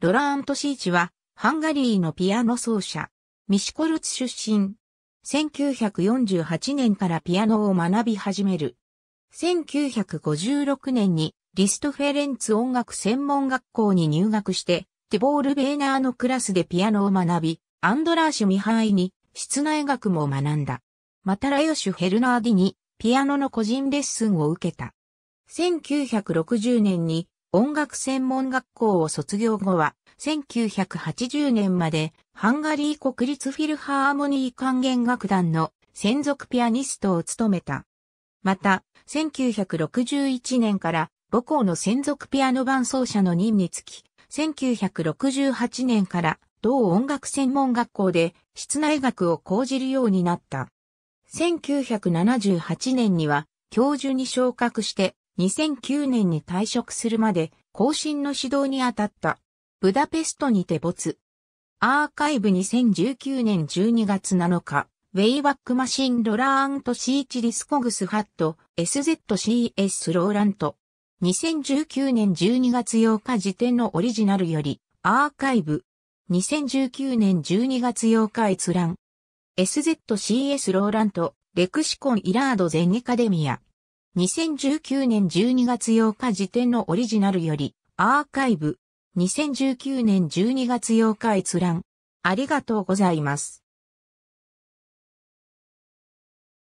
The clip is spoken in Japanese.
ロラーント・シーチは、ハンガリーのピアノ奏者、ミシコルツ出身。1948年からピアノを学び始める。1956年にリストフェレンツ音楽専門学校に入学して、ティボール・ベーナーのクラスでピアノを学び、アンドラーシュ・ミハイに室内楽も学んだ。またラヨシュ・ヘルナーディにピアノの個人レッスンを受けた。1960年に音楽専門学校を卒業後は、1980年までハンガリー国立フィルハーモニー管弦楽団の専属ピアニストを務めた。また、1961年から母校の専属ピアノ伴奏者の任につき、1968年から同音楽専門学校で室内楽を講じるようになった。1978年には教授に昇格して2009年に退職するまで更新の指導に当たった。ブダペストにて没。アーカイブ2019年12月7日、ウェイバックマシンロラーントシーチリスコグスハット SZCS ローラント。2019年12月8日時点のオリジナルよりアーカイブ。2019年12月8日閲覧。SZCS ローラント、レクシコンイラードゼニカデミア。2019年12月8日時点のオリジナルよりアーカイブ。2019年12月8日閲覧。ありがとうございます。